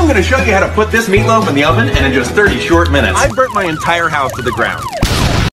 I'm gonna show you how to put this meatloaf in the oven and in just 30 short minutes. I burnt my entire house to the ground.